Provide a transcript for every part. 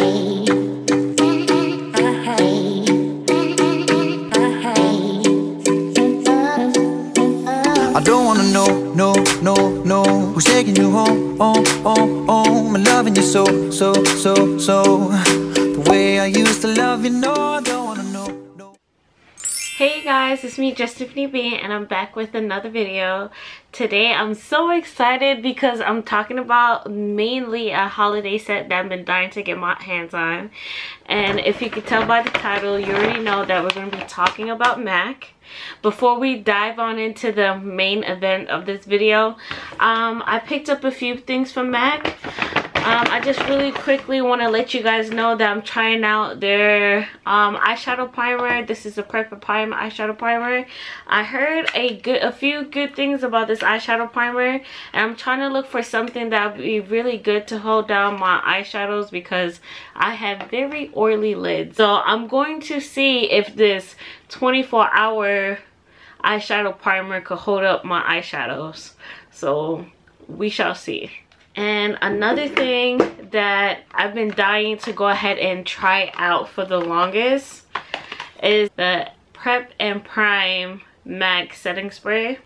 I don't wanna know, no, no, no Who's taking you home, home, home, home And loving you so, so, so, so. The way I used to love you, no, Hey guys, it's me Tiffany B and I'm back with another video. Today I'm so excited because I'm talking about mainly a holiday set that I've been dying to get my hands on. And if you could tell by the title, you already know that we're going to be talking about MAC. Before we dive on into the main event of this video, um, I picked up a few things from MAC. Um, I just really quickly want to let you guys know that I'm trying out their um, eyeshadow primer. This is a Perfect Prime eyeshadow primer. I heard a good, a few good things about this eyeshadow primer, and I'm trying to look for something that would be really good to hold down my eyeshadows because I have very oily lids. So I'm going to see if this 24 hour eyeshadow primer could hold up my eyeshadows. So we shall see. And another thing that I've been dying to go ahead and try out for the longest is the Prep and Prime MAC setting spray.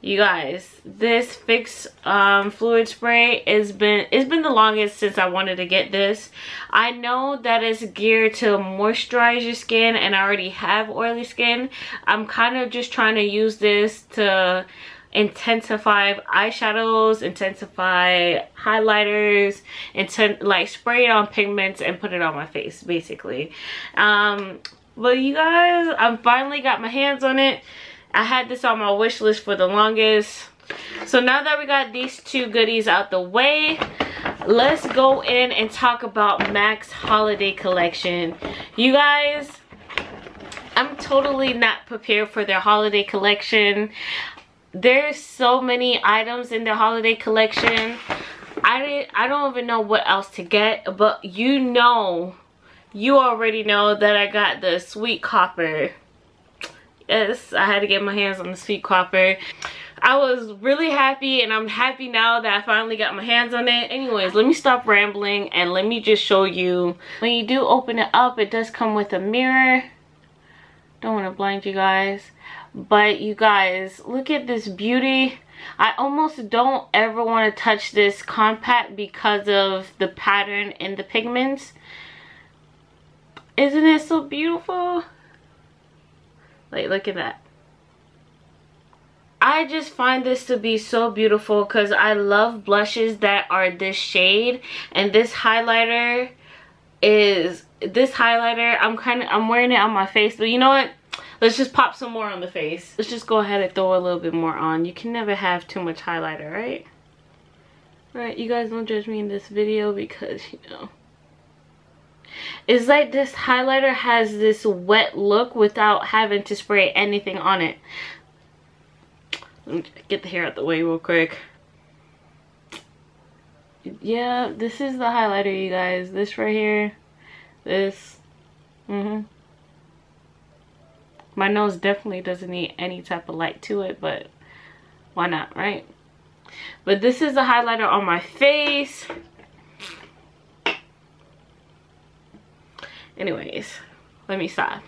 You guys, this Fix um, fluid spray has been it's been the longest since I wanted to get this. I know that it's geared to moisturize your skin and I already have oily skin. I'm kind of just trying to use this to intensify eyeshadows, intensify highlighters, intent like spray it on pigments and put it on my face basically. Um, but you guys, I finally got my hands on it. I had this on my wish list for the longest. So now that we got these two goodies out the way, let's go in and talk about MAC's holiday collection. You guys, I'm totally not prepared for their holiday collection there's so many items in the holiday collection i didn't i don't even know what else to get but you know you already know that i got the sweet copper yes i had to get my hands on the sweet copper I was really happy and I'm happy now that I finally got my hands on it. Anyways, let me stop rambling and let me just show you. When you do open it up, it does come with a mirror. Don't want to blind you guys but you guys look at this beauty. I almost don't ever want to touch this compact because of the pattern and the pigments. Isn't it so beautiful? Like look at that. I just find this to be so beautiful because I love blushes that are this shade and this highlighter is this highlighter I'm kind of I'm wearing it on my face but you know what Let's just pop some more on the face. Let's just go ahead and throw a little bit more on. You can never have too much highlighter, right? Alright, you guys don't judge me in this video because, you know. It's like this highlighter has this wet look without having to spray anything on it. Let me get the hair out the way real quick. Yeah, this is the highlighter, you guys. This right here. This. Mm-hmm. My nose definitely doesn't need any type of light to it, but why not, right? But this is a highlighter on my face. Anyways, let me stop.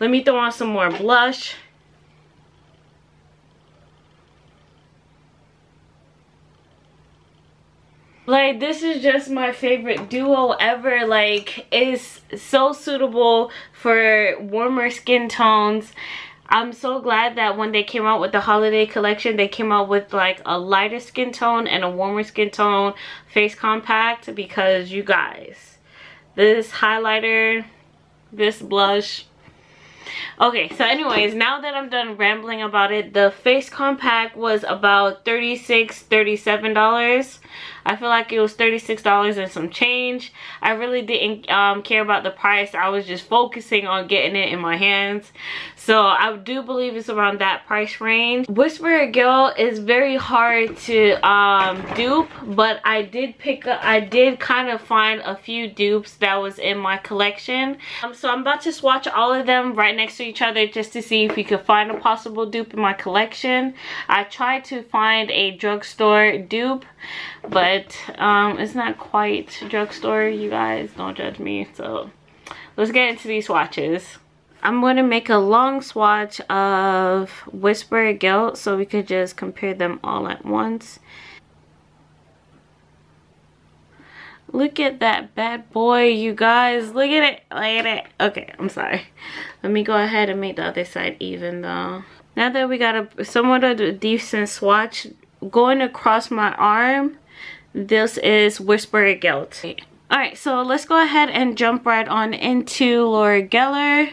Let me throw on some more blush. Like this is just my favorite duo ever. Like it's so suitable for warmer skin tones. I'm so glad that when they came out with the holiday collection, they came out with like a lighter skin tone and a warmer skin tone face compact because you guys, this highlighter, this blush, okay so anyways now that i'm done rambling about it the face compact was about 36 37 dollars I feel like it was $36 and some change. I really didn't um, care about the price. I was just focusing on getting it in my hands. So I do believe it's around that price range. Whisper Guilt is very hard to um, dupe, but I did pick up, I did kind of find a few dupes that was in my collection. Um, so I'm about to swatch all of them right next to each other just to see if we could find a possible dupe in my collection. I tried to find a drugstore dupe but um, it's not quite drugstore you guys don't judge me so let's get into these swatches I'm going to make a long swatch of Whisper Guilt so we could just compare them all at once Look at that bad boy, you guys. Look at it. Look at it. Okay, I'm sorry. Let me go ahead and make the other side even though. Now that we got a somewhat of a decent swatch going across my arm, this is Whisper Guilt. Alright, so let's go ahead and jump right on into Laura Geller.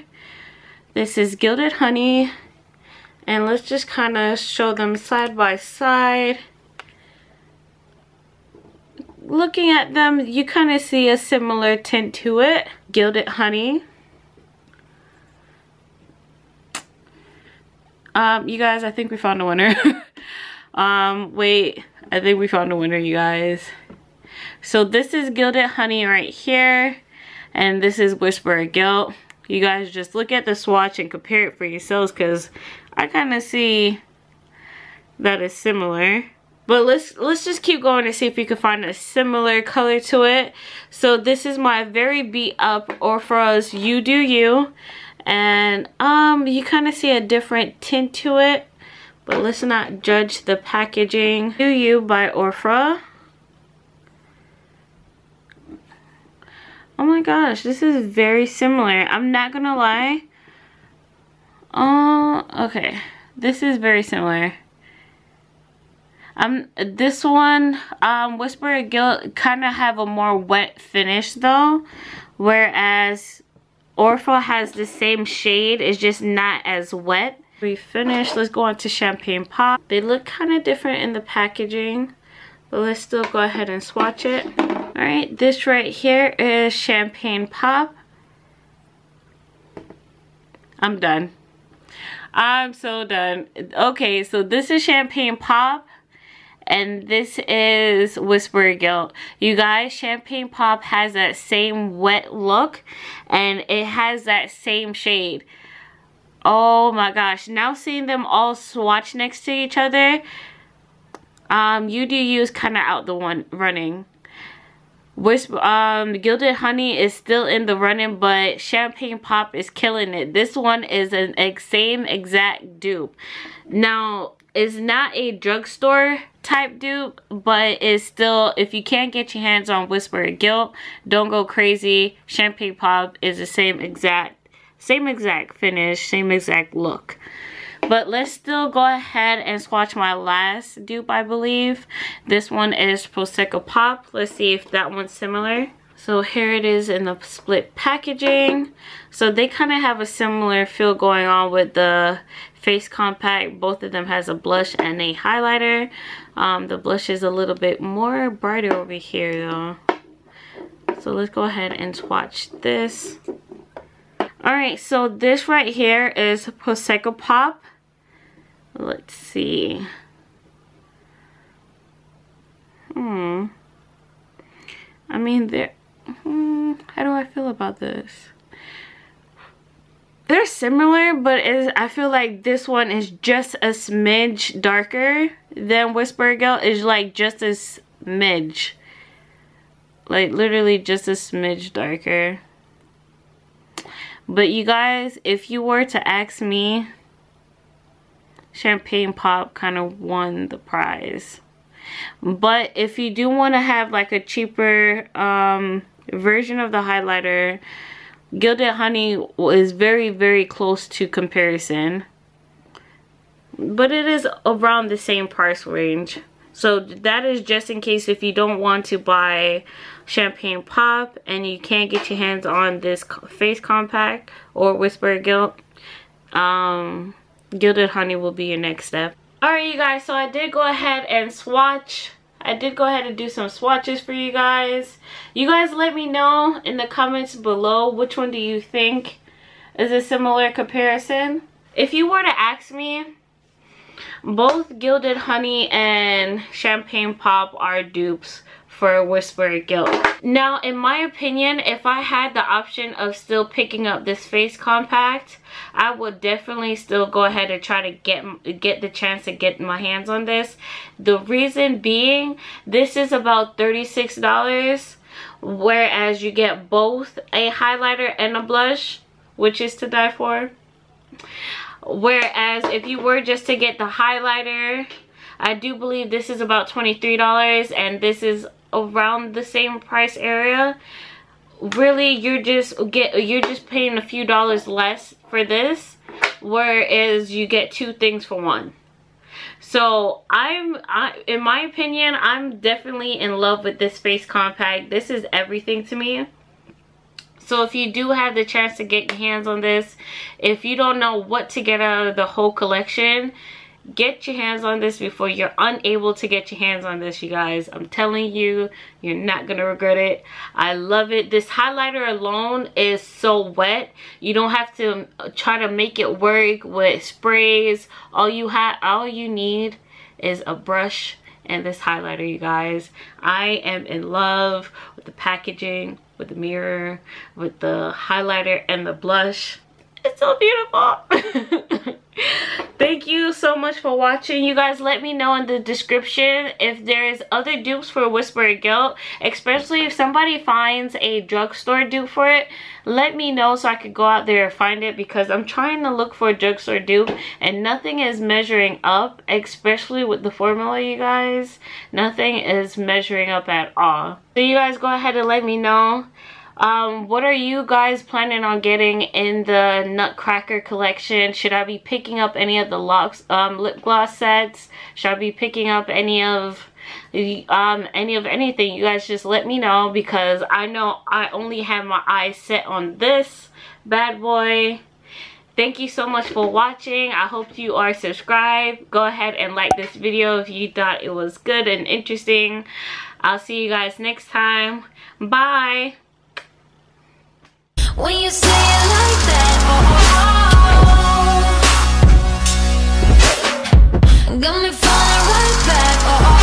This is Gilded Honey. And let's just kind of show them side by side looking at them, you kind of see a similar tint to it. Gilded Honey. Um, you guys, I think we found a winner. um, wait, I think we found a winner, you guys. So this is Gilded Honey right here. And this is Whisper Guilt. You guys just look at the swatch and compare it for yourselves because I kind of see that is similar but let's let's just keep going to see if we can find a similar color to it so this is my very beat up Ofra's You Do You and um you kind of see a different tint to it but let's not judge the packaging. Do You by Ofra oh my gosh this is very similar. I'm not gonna lie. Oh uh, okay. This is very similar. Um, this one, um, Whisper Guilt kind of have a more wet finish though, whereas Ofra has the same shade, it's just not as wet. We finished, let's go on to Champagne Pop. They look kind of different in the packaging, but let's still go ahead and swatch it. Alright, this right here is Champagne Pop. I'm done. I'm so done. Okay, so this is Champagne Pop and this is Whisper Guilt. You guys, Champagne Pop has that same wet look and it has that same shade. Oh my gosh, now seeing them all swatch next to each other, um, You is kind of out the one running. Whisper, um, Gilded Honey is still in the running, but Champagne Pop is killing it. This one is an same exact dupe. Now, it's not a drugstore type dupe, but it's still, if you can't get your hands on Whisper Guilt, don't go crazy. Champagne Pop is the same exact, same exact finish, same exact look. But let's still go ahead and swatch my last dupe, I believe. This one is Prosecco Pop. Let's see if that one's similar. So here it is in the split packaging. So they kind of have a similar feel going on with the face compact. Both of them has a blush and a highlighter. Um, the blush is a little bit more brighter over here though. So let's go ahead and swatch this. Alright, so this right here is Prosecco Pop. Let's see. Hmm. I mean, there. Hmm, how do I feel about this? they're similar but is I feel like this one is just a smidge darker than Whisper Guilt is like just a smidge like literally just a smidge darker but you guys if you were to ask me Champagne Pop kind of won the prize but if you do want to have like a cheaper um, version of the highlighter Gilded Honey is very, very close to comparison. But it is around the same price range. So that is just in case if you don't want to buy Champagne Pop and you can't get your hands on this face compact or Whisper Guilt. Um, Gilded Honey will be your next step. Alright you guys, so I did go ahead and swatch I did go ahead and do some swatches for you guys. You guys let me know in the comments below which one do you think is a similar comparison. If you were to ask me, both Gilded Honey and Champagne Pop are dupes for Whisper Guilt. Now, in my opinion, if I had the option of still picking up this face compact, I would definitely still go ahead and try to get get the chance to get my hands on this. The reason being, this is about $36, whereas you get both a highlighter and a blush, which is to die for. Whereas if you were just to get the highlighter, I do believe this is about $23 and this is around the same price area. Really you're just get you're just paying a few dollars less for this whereas you get two things for one. So i'm I, in my opinion i'm definitely in love with this face compact. This is everything to me so if you do have the chance to get your hands on this if you don't know what to get out of the whole collection get your hands on this before you're unable to get your hands on this you guys. I'm telling you you're not gonna regret it. I love it. This highlighter alone is so wet. You don't have to uh, try to make it work with sprays. All you have all you need is a brush and this highlighter you guys. I am in love with the packaging with the mirror with the highlighter and the blush. It's so beautiful thank you so much for watching. You guys let me know in the description if there's other dupes for whisper guilt especially if somebody finds a drugstore dupe for it. Let me know so i could go out there and find it because i'm trying to look for a drugstore dupe and nothing is measuring up especially with the formula you guys. Nothing is measuring up at all. So you guys go ahead and let me know um, what are you guys planning on getting in the Nutcracker collection? Should I be picking up any of the locks, um, lip gloss sets? Should I be picking up any of um any of anything? You guys just let me know because i know i only have my eyes set on this bad boy. Thank you so much for watching. I hope you are subscribed. Go ahead and like this video if you thought it was good and interesting. I'll see you guys next time. Bye when you say it like that, oh, oh, oh. Got me falling right back, oh, oh.